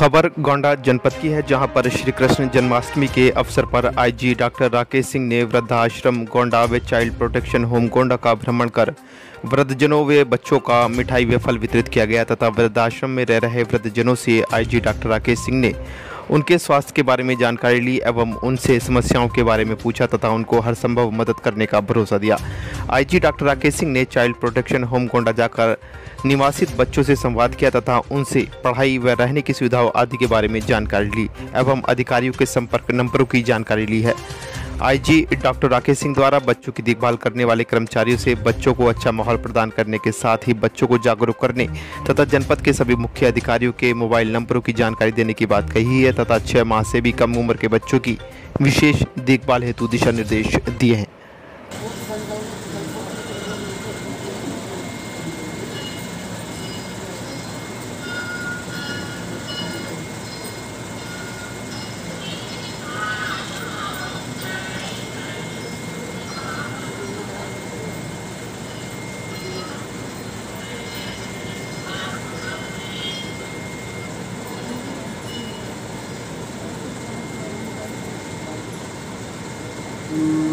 खबर गोंडा जनपद की है, जहाँ पर श्री कृष्ण जन्माष्टमी के अवसर पर आईजी डॉक्टर राकेश सिंह ने वृद्धाश्रम गोंडा व चाइल्ड प्रोटेक्शन होम गोंडा का भ्रमण कर वृद्धजनों व बच्चों का मिठाई व फल वितरित किया गया तथा वृद्धाश्रम में रह रहे वृद्धजनों से आईजी डॉक्टर राकेश सिंह ने उनके स्वास्थ्य के बारे में जानकारी ली एवं उनसे समस्याओं के बारे में पूछा तथा उनको हर संभव मदद करने का भरोसा दिया। आईजी डॉक्टर राकेश सिंह ने चाइल्ड प्रोटेक्शन होम गोंडा जाकर निवासित बच्चों से संवाद किया तथा उनसे पढ़ाई व रहने की सुविधाओं आदि के बारे में जानकारी ली एवं अधिकारियों के संपर्क नंबरों की जानकारी ली है। आईजी डॉक्टर राकेश सिंह द्वारा बच्चों की देखभाल करने वाले कर्मचारियों से बच्चों को अच्छा माहौल प्रदान करने के साथ ही बच्चों को जागरूक करने तथा जनपद के सभी मुख्य अधिकारियों के मोबाइल नंबरों की जानकारी देने की बात कही है तथा छः माह से भी कम उम्र के बच्चों की विशेष देखभाल हेतु दिशा निर्देश दिए हैं। Mm-hmm.